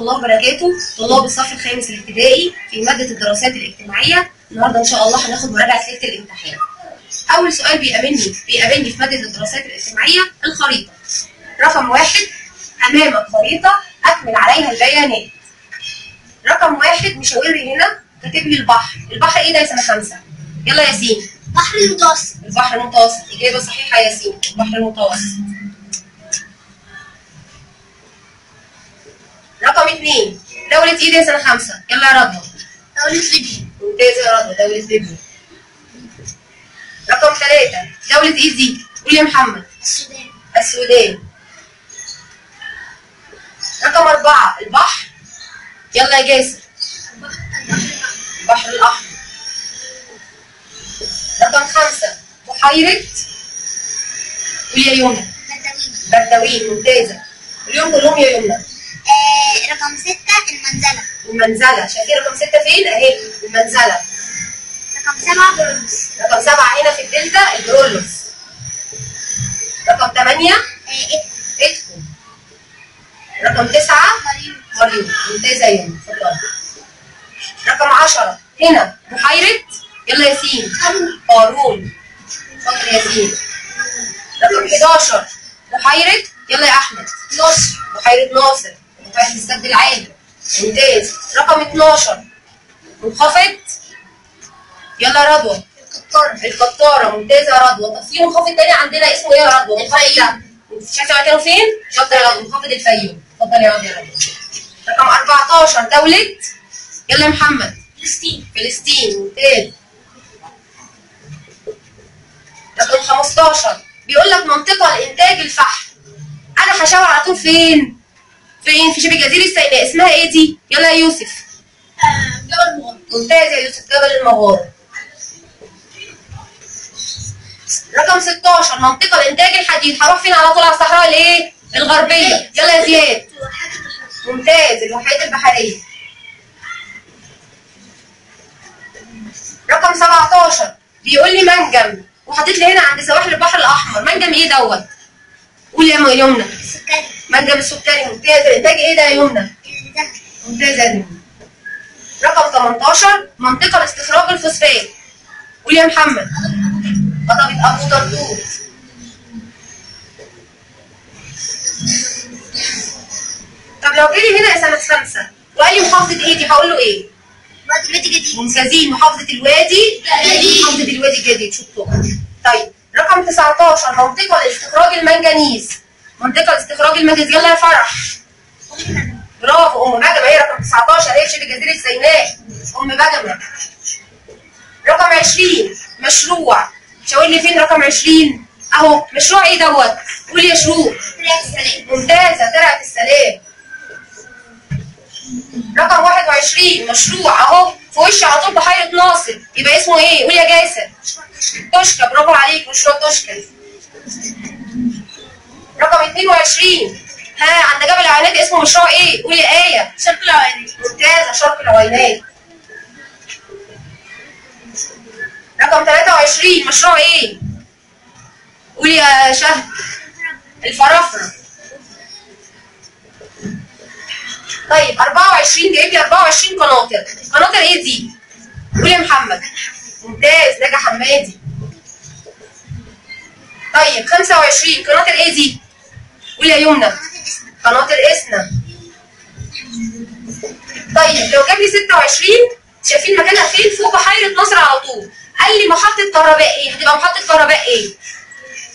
الله وبركاته. طلاب الصف الخامس الابتدائي في مادة الدراسات الاجتماعية. النهارده إن شاء الله هناخد مراجعة ليلة الامتحان. أول سؤال بيقابلني بيقابلني في مادة الدراسات الاجتماعية الخريطة. رقم واحد أمامك خريطة أكمل عليها البيانات. رقم واحد مشاور لي هنا كاتب لي البحر. البحر إيه ده يا سنة خمسة؟ يلا ياسين. بحر المتوسط. البحر المتوسط. إجابة صحيحة يا ياسين. البحر المتوسط. رقم اثنين. دولة إيه دي يا سنة خمسة؟ يلا يا رضوى. دولة ليبيا. ممتاز يا رضوى؟ دولة ليبيا. رقم ثلاثة. دولة إيه دي؟ قول يا محمد. السودان. السودان. رقم أربعة. البحر. يلا يا جاسر. البحر الأحمر. رقم خمسة. بحيرة. قول يا يمنى بردوين بردوين ممتازة. اليوم كلهم يا يمنى آه رقم ستة المنزلة. المنزلة. شايفين رقم ستة فين؟ أهي المنزلة. رقم سبعة برونس رقم سبعة هنا في الدلتا البرولوس رقم ثمانية آه ادخل رقم تسعة مريم مريم ممتازة يا يمنى اتفضلي رقم عشرة هنا. بحيرة يلا ياسين قارون. اتفضل يا ياسين رقم 11 بحيرة يلا يا أحمد. نصر بحيرة ناصر. بحيرة السد العالي ممتاز رقم 12 منخفض يلا يا رضوى. القطار. القطارة. ممتازة يا رضوى. طب في منخفض تاني عندنا اسمه إيه يا رضوى؟ ده شايفة مكانه فين؟ شاطر يا رضوى. منخفض الفيوم. اتفضل يا رضوى رقم 14 دولة. يلا يا محمد. فلسطين. فلسطين. ممتاز. رقم 15 بيقول لك منطقة لإنتاج الفحم. أنا هشاور على طول فين؟ فين؟ في شبه جزيرة سيناء اسمها إيه دي؟ يلا يا يوسف. جبل مغامرة ممتاز يا يوسف جبل المغارة رقم 16 منطقة لإنتاج الحديد. هروح فين على طول على الصحراء؟ الإيه؟ الغربية. يلا يا زياد. ممتاز الوحيد البحرية رقم 17 بيقول لي منجم. وحاطط لي هنا عند سواحل البحر الأحمر. منجم إيه دوت؟ قول يا يمنى السكري منجم السكري ممتاز. الإنتاج إيه ده يا يمنى؟ ممتازة يا يمنى رقم 18 منطقة لاستخراج الفوسفات قول يا محمد. هضبة أبو طرطور. طب لو جالي هنا يا سنة خمسة وقال لي محافظة إيه دي هقول له إيه؟ وادي الوادي جديد. ممتازين محافظة الوادي. الجديد. محافظة الوادي الجديد. شطور طيب. رقم 19 منطقة لاستخراج المنجنيز. منطقة لاستخراج المنجنيز. يلا يا فرح. برافو. أم بجمة. هي رقم 19 هي شبه جزيرة سيناء. أم بجمة. رقم 20 مشروع. شاور لي فين رقم 20 أهو. مشروع إيه دوت؟ قول يا شروق. طلعت السلام ممتازة. ترعة السلام. رقم 21 مشروع. أهو. في وش على طول بحيرة ناصر. يبقى اسمه إيه؟ قول يا جاسر توشكا برافو عليك مشروع توشكا رقم 22 ها عند جبل العوينات اسمه مشروع إيه؟ قول يا آية شرق العوالي ممتازة شرق العوينات رقم 23 مشروع إيه؟ قول يا شهد الفرافرة طيب 24 جايب لي 24 قناطر قناطر إيه دي؟ قول يا محمد ممتاز نجا حمادي. طيب 25 قناطر إيه دي؟ قول يا يمنى. قناطر اسنا طيب لو جاب لي 26 شايفين مكانها فين؟ فوق بحيرة نصر على طول. قال لي محطة كهرباء إيه؟ هتبقى محطة كهرباء إيه؟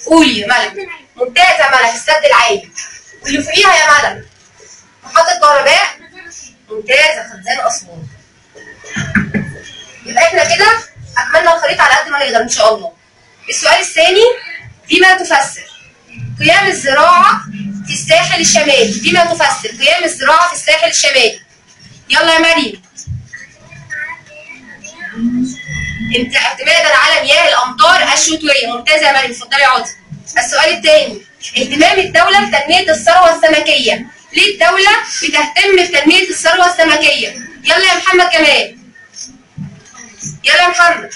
قولي يا ملك. ممتازة يا ملك السد العالي. واللي فوقيها يا ملك. محطة كهرباء ممتازة خزان أسوان يبقى إحنا كده أكملنا الخريطة على قد ما نقدر إن شاء الله. السؤال الثاني فيما تفسر قيام الزراعة في الساحل الشمالي. فيما تفسر قيام الزراعة في الساحل الشمالي. يلا يا مريم. انت اعتمادا على مياه الأمطار الشتوية. ممتازه يا مريم اتفضلي عاطف السؤال الثاني اهتمام الدولة بتنميه الثروة السمكية. ليه الدولة بتهتم بتنمية الثروة السمكية؟ يلا يا محمد كمال. يلا يا محمد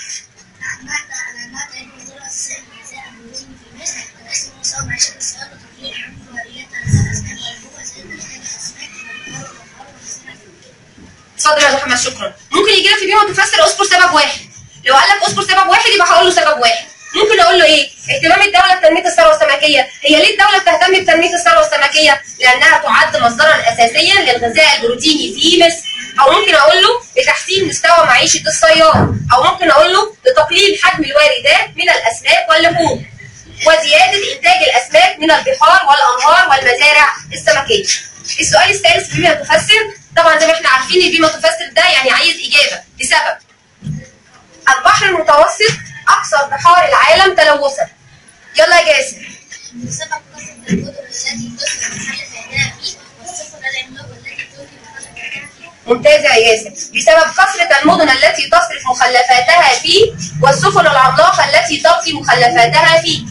اتفضل يا محمد شكرا. ممكن يجي لك في بيما تفسر أذكر سبب واحد. لو قال لك أذكر سبب واحد يبقى هقول له سبب واحد. ممكن أقول له إيه؟ اهتمام الدولة بتنميه الثروه السمكيه هي ليه الدولة بتهتم بتنمية الثروه السمكيه لأنها تعد مصدرا أساسيا للغذاء البروتيني في مصر. أو ممكن أقول له لتحسين مستوى معيشة الصياد. أو ممكن أقول له لتقليل حجم الواردات من الأسماك واللحوم. وزيادة إنتاج الأسماك من البحار والأنهار والمزارع السمكية. السؤال الثالث بما تفسر طبعا زي ما إحنا عارفين بما تفسر ده يعني عايز إجابة. لسبب البحر المتوسط أكثر بحار العالم تلوثا. يلا يا المدن التي تصل محل فإنها فيه والسفن العملاق التي تلقي مخلفاتها فيه. ممتاز يا ياسر بسبب كثرة المدن التي تصرف مخلفاتها فيه والسفن العملاقة التي تلقي مخلفاتها فيه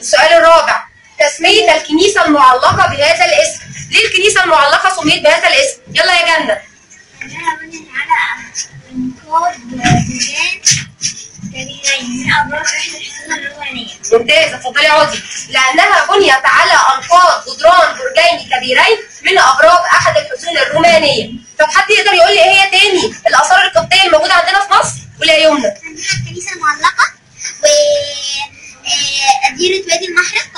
السؤال الرابع. تسمية الكنيسة المعلقة بهذا الاسم. ليه الكنيسة المعلقة سميت بهذا الاسم؟ يلا يا جنة. لأنها على أنقاض ممتاز. اتفضلي يا عودي لأنها بنيت على أنقاض جدران برجين كبيرين من أبراج أحد الحصون الرومانية. طب حد يقدر يقول لي إيه هي تاني؟ الآثار القبطية الموجودة عندنا في مصر؟ ولا يمنى. عندنا الكنيسة المعلقة و آه، أديرة وادي المحرق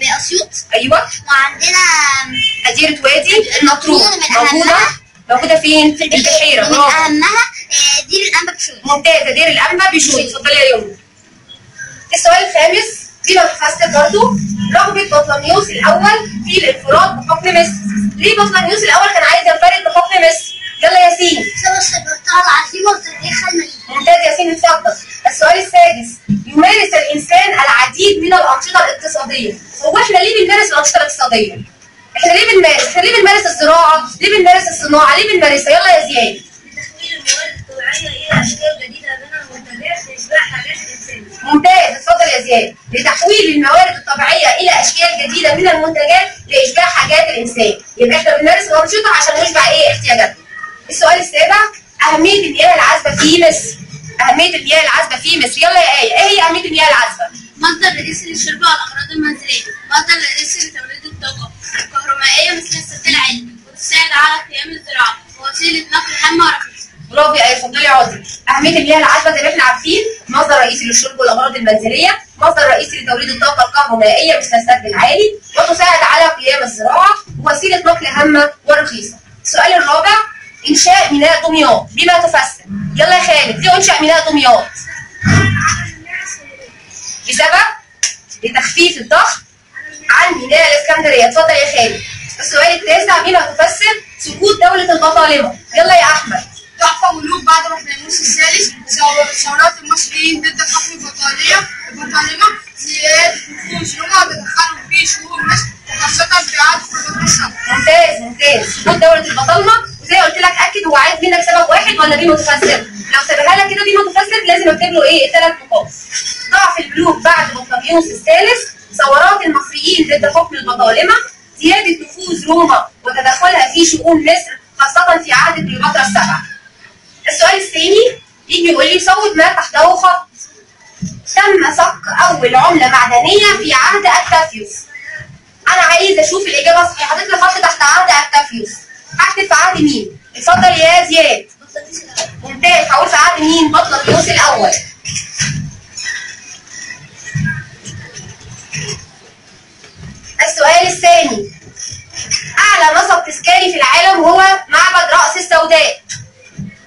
بأسيوط. أيوه. وعندنا أديرة وادي النطرون موجودة. موجودة فين؟ في البحيرة. من أهمها دير الأنبا بشوي. ممتازة دير الأنبا بشوي اتفضلي يا يمنى السؤال الخامس دي ما تفسر برضه رغبة بطليموس الأول في الانفراد بحكم مصر ليه بطليموس الأول كان عايز ينفرد بحكم مصر؟ يلا ياسين بسبب السيطرة العظيمة وتاريخها المليء. ممتاز ياسين اتفضل السؤال السادس يمارس الإنسان العديد من الأنشطة الاقتصادية هو إحنا ليه بنمارس الأنشطة الاقتصادية؟ إحنا ليه بنمارس؟ إحنا ليه بنمارس الزراعة؟ ليه بنمارس الصناعة؟ ليه بنمارسها؟ يلا يا زياد الطبيعية إلى أشكال جديدة من المنتجات لإشباع حاجات الإنسان. ممتاز اتفضل يا زياد. لتحويل الموارد الطبيعية إلى أشكال جديدة من المنتجات لاشباع حاجات الإنسان. يبقى إحنا بنمارس الانشطه عشان نشبع إيه؟ احتياجاتنا. السؤال السابع أهمية المياه العذبة في مصر. أهمية المياه العذبة في مصر. يلا يا آية إيه هي أهمية المياه العذبة؟ مصدر رئيسي للشرب والأغراض المنزلية. مصدر رئيسي لتوليد الطاقة. الكهربائية مثل السد العالي وتساعد على قيام الزراعة. ووسيلة نقل ورخيصة. برافو يا اتفضلي يا أهمية المياه العذبه زي ما إحنا عارفين مصدر رئيسي للشرب والاغراض المنزلية مصدر رئيسي لتوليد الطاقة الكهربائيه السد العالي وتساعد على قيام الزراعه ووسيلة نقل هامة ورخيصة. السؤال الرابع إنشاء ميناء دمياط بما تفسر. يلا يا خالد ليه انشا ميناء دمياط بسبب لتخفيف الضغط عن ميناء الإسكندرية. اتفضل يا خالد. السؤال التاسع بما تفسر سقوط دولة البطالمه يلا يا أحمد. تحفة ملوك بعد بطليموس الثالث ثور- ثورات المصريين ضد حكم البطالية البطالمة زيادة نفوذ روما بدخلهم في شؤون مصر وخاصة في عهد حروب الثورة. ممتاز ممتاز سقوط دولة البطالمة وزي ما قلت لك اكد هو عايز منك سبب واحد ولا دي متفسر لو سابها لك كده دي متفسر لازم اكتب له إيه ثلاث نقاط ضعف الملوك بعد بطليموس الثالث ثورات المصريين ضد حكم البطالمة زيادة نفوذ روما وتدخلها في شؤون مصر خاصة في عهد كليوباترا السبعة السؤال الثاني يجي يقول لي صوت ما تحته خط تم صك أول عملة معدنية في عهد أكتافيوس. أنا عايز أشوف الإجابة الصحيحه حطيت لي خط تحت عهد أكتافيوس. هكتب في عهد مين؟ اتفضل يا زياد. ممتاز. هقول في عهد مين؟ بطليموس الأول. السؤال الثاني. أعلى نصب تذكاري في العالم هو معبد رأس السوداء.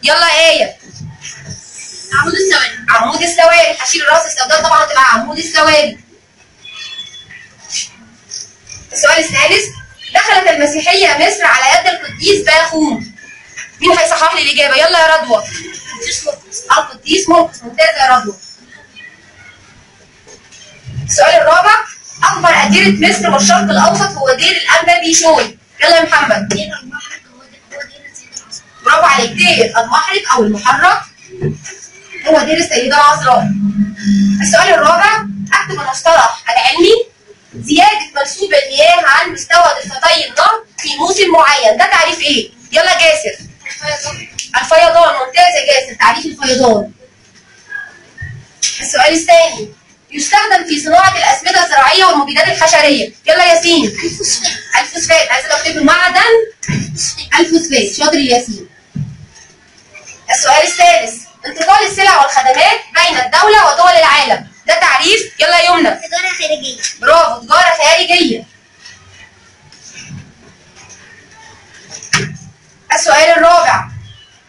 يلا إيه عمود السواري. عمود السواري هشيل راس السوداء طبعا تبقى عمود السواري السؤال الثالث دخلت المسيحية مصر على يد القديس باخوم مين هيصحح لي الإجابة؟ يلا يا رضوى. القديس مرقس ممتاز يا رضوى. السؤال الرابع أكبر أديرة مصر والشرق الأوسط هو دير الأنبا بيشوي يلا يا محمد؟ برافو عليك. دير المحرق أو المحرق هو دير السيدة العذراء السؤال الرابع أكتب المصطلح العلمي زيادة منسوب المياه عن مستوى ضفتي النهر في موسم معين. ده تعريف إيه؟ يلا جاسر. الفيضان. ممتاز يا جاسر. تعريف الفيضان. السؤال الثاني يستخدم في صناعة الأسمدة الزراعية والمبيدات الحشرية. يلا ياسين. الفوسفات. الفوسفات عايز أكتب معدن الفوسفات. شاطر يا ياسين. السؤال الثالث. انتقال السلع والخدمات بين الدولة ودول العالم. ده تعريف يلا يا يمنى. تجارة خارجية. برافو تجارة خارجية. السؤال الرابع.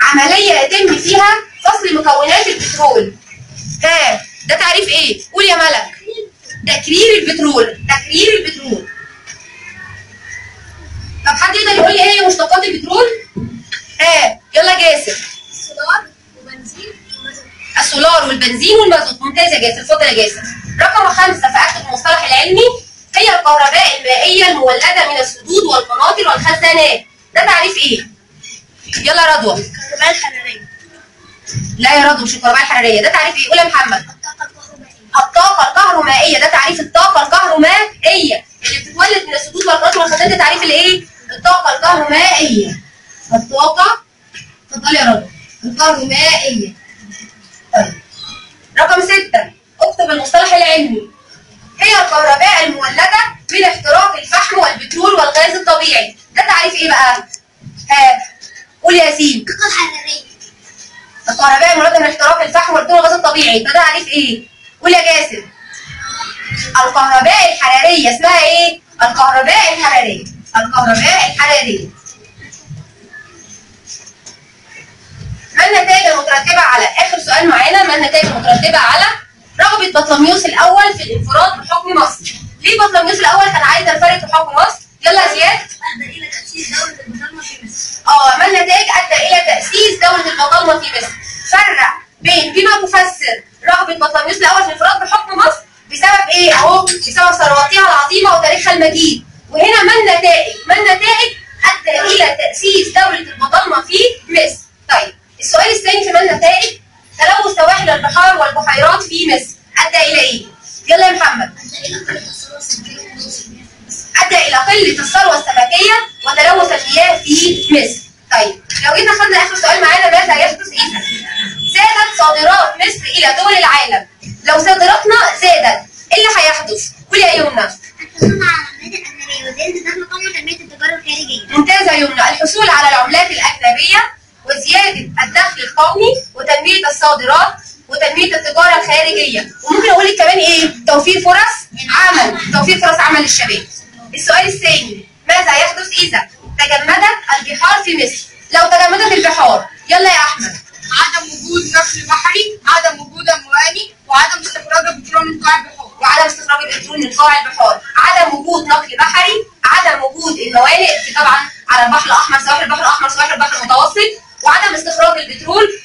عملية يتم فيها فصل مكونات البترول. ها ده تعريف إيه؟ قول يا ملك. تكرير البترول. تكرير البترول. طب حد يقدر يقول لي إيه هي مشتقات والبنزين والمازوت ممتاز يا جاسر اتفضل يا جاسر رقم خمسة فأكد المصطلح العلمي هي الكهرباء المائية المولدة من السدود والقناطر والخزانات. ده تعريف إيه؟ يلا رضوى. الكهرباء الحرارية. لا يا رضوى مش الكهرباء الحرارية ده تعريف إيه؟ قول يا محمد. الطاقة الكهرومائية ده تعريف الطاقة الكهرومائية اللي بتتولد من السدود والقناطر والخزانات ده تعريف الإيه؟ الطاقة الكهرومائية الطاقة اتفضلي يا رضوى. الكهرومائية طيب رقم ستة اكتب المصطلح العلمي. هي الكهرباء المولدة من احتراق الفحم والبترول والغاز الطبيعي. ده تعريف إيه بقى؟ ها قول يا ياسين الطاقة الحرارية الكهرباء المولدة من احتراق الفحم والبترول والغاز الطبيعي. ده تعريف إيه؟ قول يا جاسم. الكهرباء الحرارية اسمها إيه؟ الكهرباء الحرارية. الكهرباء الحرارية. ما النتائج المترتبة على آخر سؤال معانا. ما النتائج المترتبة على رغبة بطلميوس الأول في الانفراد بحكم مصر. ليه بطلميوس الأول كان عايز ينفرد بحكم مصر؟ يلا يا زياد. أدى إلى تأسيس دولة البطالمة في مصر. آه ما النتائج؟ أدى إلى تأسيس دولة البطالمه في مصر. فرق بين بما تفسر رغبة بطلميوس الأول في الانفراد بحكم مصر بسبب إيه؟ أهو بسبب ثرواتها العظيمة وتاريخها المجيد. وهنا ما النتائج؟ ما النتائج؟ أدى إلى تأسيس دولة البطالمه في مصر. طيب. السؤال الثاني في ما النتائج. تلوث سواحل البحار والبحيرات في مصر. أدى إلى إيه؟ يلا يا محمد. أدى إلى قلة الثروة السمكية وتلوث المياه في مصر. طيب لو جينا خدنا آخر سؤال معانا ماذا يحدث إذا؟ زادت صادرات مصر إلى دول العالم. لو صادراتنا زادت إيه اللي هيحدث؟ قول يا يمنى. الحصول على العملات الأجنبية. وزيادة الدخل قوي وتنمية التجارة الخارجية. ممتازة يا يمنى. الحصول على العملات الأجنبية وزيادة الدخل القومي وتنمية الصادرات وتنمية التجارة الخارجية. وممكن أقول لك كمان إيه؟ توفير فرص عمل توفير فرص عمل للشباب. السؤال الثاني ماذا يحدث إذا تجمدت البحار في مصر؟ لو تجمدت البحار يلا يا أحمد. عدم وجود نقل بحري عدم وجود مواني وعدم استخراج البترول من قاع البحار. وعدم استخراج البترول من قاع البحار. عدم وجود نقل بحري عدم وجود الموانئ طبعا على البحر الأحمر سواحل البحر الأحمر سواحل البحر المتوسط. وعدم استخراج البترول